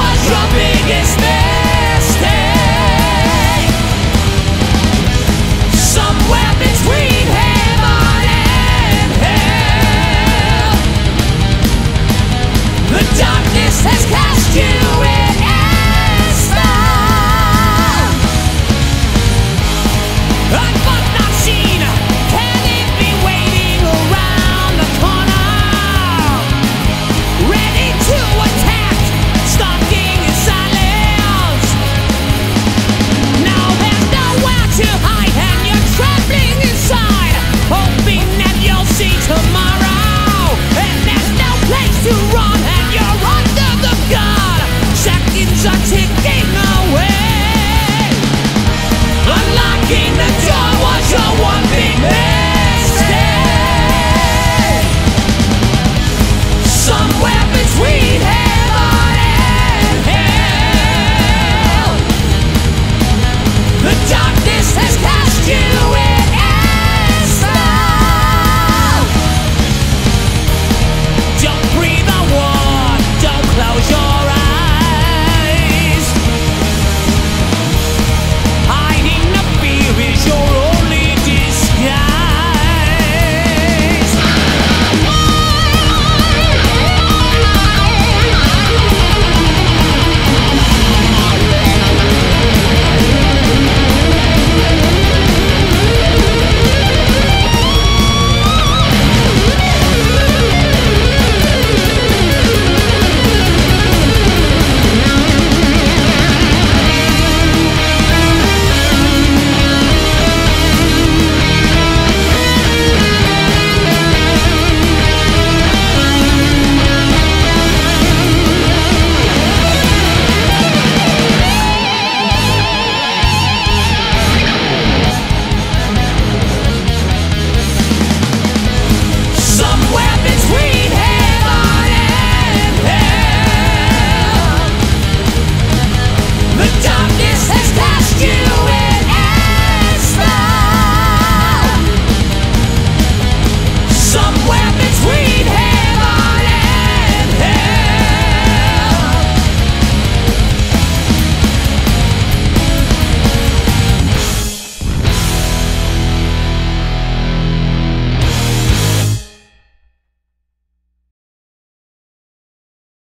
was your biggest mistake? tomorrow.